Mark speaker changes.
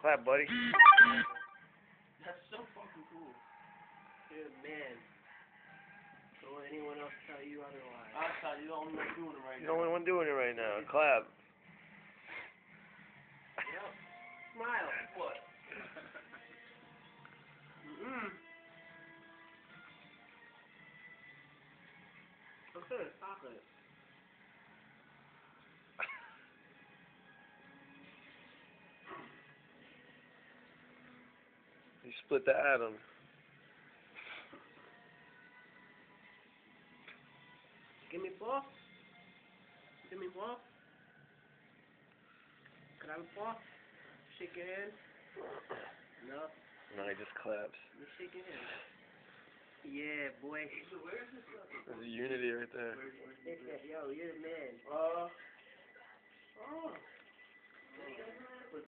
Speaker 1: Clap, buddy.
Speaker 2: That's so fucking cool.
Speaker 3: You're the man. Don't let anyone else tell you otherwise.
Speaker 2: I thought you're the only one doing it right now.
Speaker 1: You're the only one doing it right now. Clap.
Speaker 3: Yep. Smile.
Speaker 2: What?
Speaker 3: Mm-mm. Look at it. Stop it.
Speaker 1: You split the atom.
Speaker 3: Give me ball. Give me ball. Can I have a ball? Shake your hand. No.
Speaker 1: No, he just claps.
Speaker 3: Let me shake your hand. Yeah, boy.
Speaker 1: There's a unity right there.
Speaker 3: Yo, you're the man.
Speaker 2: Uh.